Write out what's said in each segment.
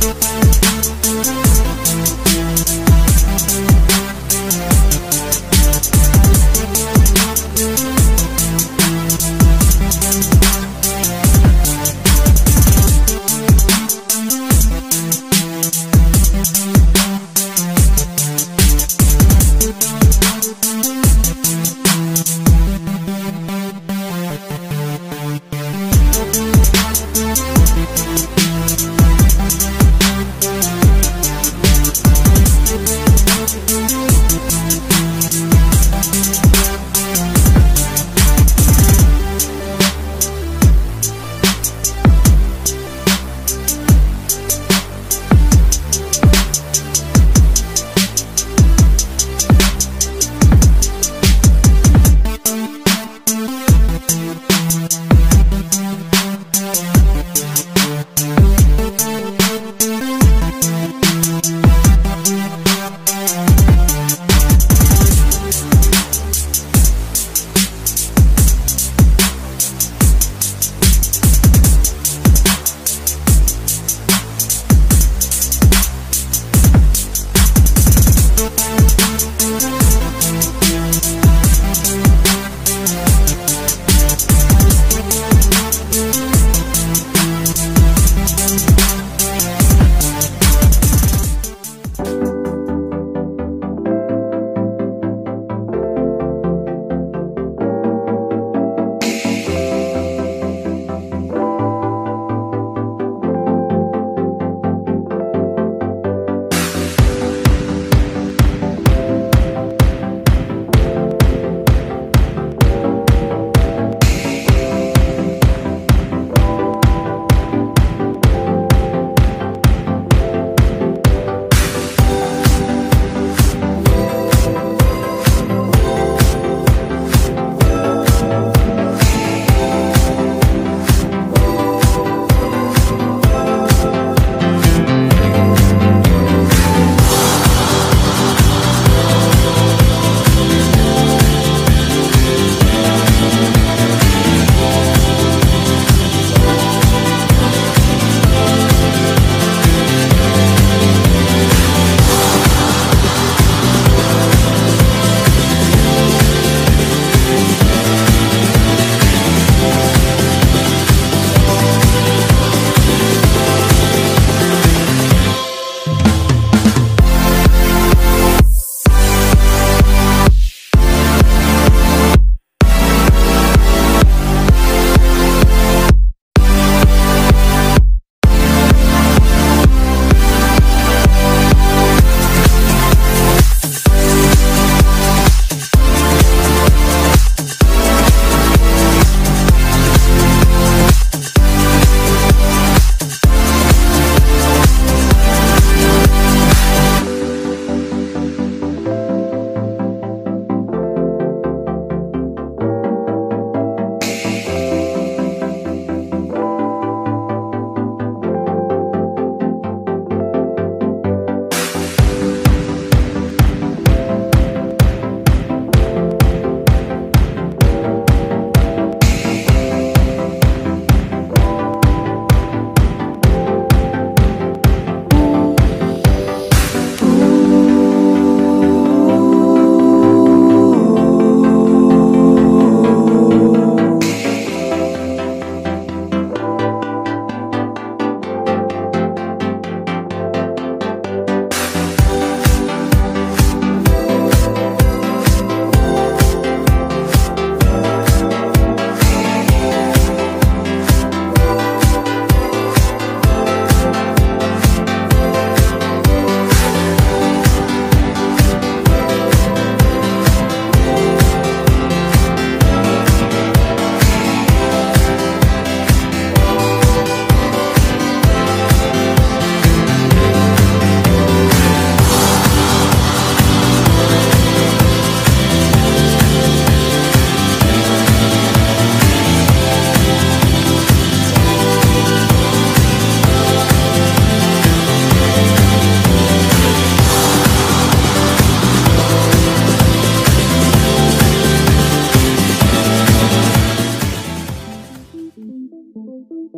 Thank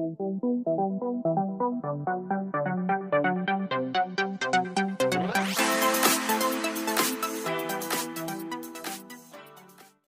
咚咚咚咚咚咚